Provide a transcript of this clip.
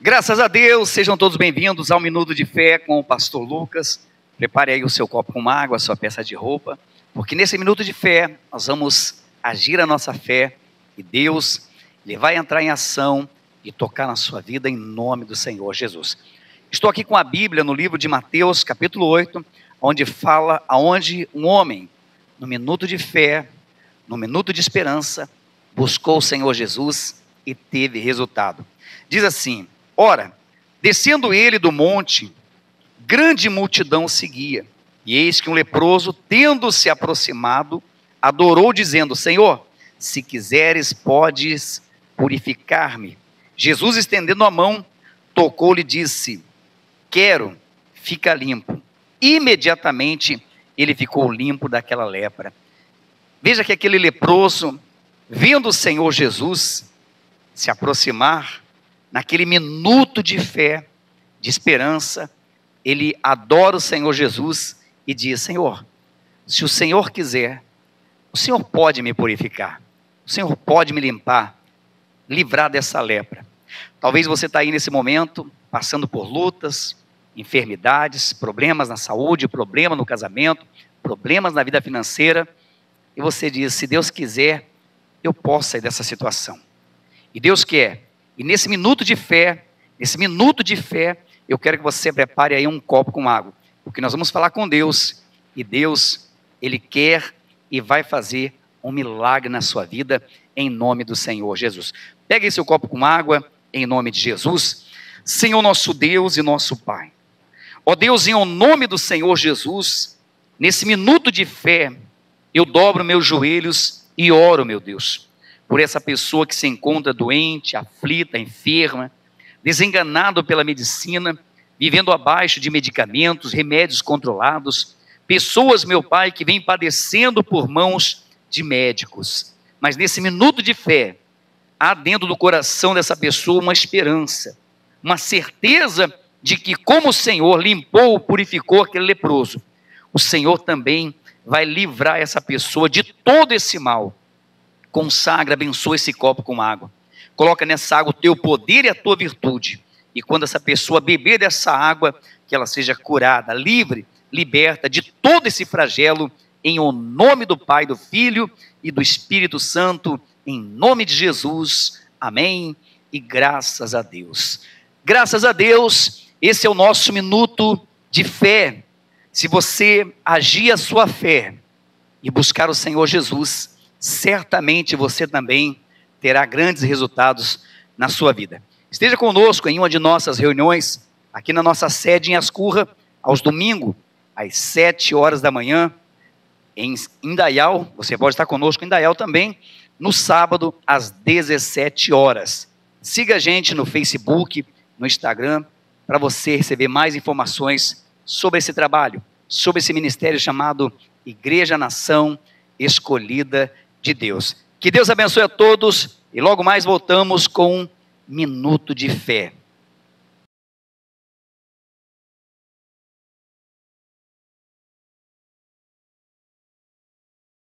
Graças a Deus, sejam todos bem-vindos ao Minuto de Fé com o Pastor Lucas. Prepare aí o seu copo com água, a sua peça de roupa, porque nesse Minuto de Fé nós vamos agir a nossa fé e Deus ele vai entrar em ação e tocar na sua vida em nome do Senhor Jesus. Estou aqui com a Bíblia no livro de Mateus, capítulo 8, onde fala aonde um homem, no minuto de fé, no minuto de esperança, buscou o Senhor Jesus e teve resultado. Diz assim: Ora, descendo ele do monte, grande multidão seguia. E eis que um leproso, tendo se aproximado, adorou, dizendo: Senhor, se quiseres, podes purificar-me. Jesus, estendendo a mão, tocou-lhe e disse: Quero, fica limpo. Imediatamente ele ficou limpo daquela lepra. Veja que aquele leproso, vendo o Senhor Jesus se aproximar, naquele minuto de fé, de esperança, ele adora o Senhor Jesus e diz: Senhor, se o Senhor quiser, o Senhor pode me purificar, o Senhor pode me limpar, livrar dessa lepra. Talvez você está aí nesse momento, passando por lutas, enfermidades, problemas na saúde, problema no casamento, problemas na vida financeira, e você diz: se Deus quiser, eu posso sair dessa situação. E Deus quer e nesse minuto de fé, nesse minuto de fé, eu quero que você prepare aí um copo com água, porque nós vamos falar com Deus e Deus, ele quer e vai fazer um milagre na sua vida em nome do Senhor Jesus. Pegue esse copo com água em nome de Jesus. Senhor nosso Deus e nosso Pai. Ó Deus, em nome do Senhor Jesus, nesse minuto de fé, eu dobro meus joelhos e oro, meu Deus por essa pessoa que se encontra doente, aflita, enferma, desenganado pela medicina, vivendo abaixo de medicamentos, remédios controlados, pessoas, meu Pai, que vêm padecendo por mãos de médicos. Mas nesse minuto de fé, há dentro do coração dessa pessoa uma esperança, uma certeza de que, como o Senhor limpou, purificou aquele leproso, o Senhor também vai livrar essa pessoa de todo esse mal consagra, abençoa esse copo com água. Coloca nessa água o teu poder e a tua virtude. E quando essa pessoa beber dessa água, que ela seja curada, livre, liberta de todo esse flagelo, em o nome do Pai, do Filho e do Espírito Santo, em nome de Jesus. Amém. E graças a Deus. Graças a Deus, esse é o nosso minuto de fé. Se você agir a sua fé e buscar o Senhor Jesus, certamente você também terá grandes resultados na sua vida. Esteja conosco em uma de nossas reuniões, aqui na nossa sede em Ascurra, aos domingos, às 7 horas da manhã, em Indaial. Você pode estar conosco em Indaial também, no sábado, às 17 horas. Siga a gente no Facebook, no Instagram, para você receber mais informações sobre esse trabalho, sobre esse ministério chamado Igreja Nação Escolhida de Deus. Que Deus abençoe a todos e logo mais voltamos com um minuto de fé.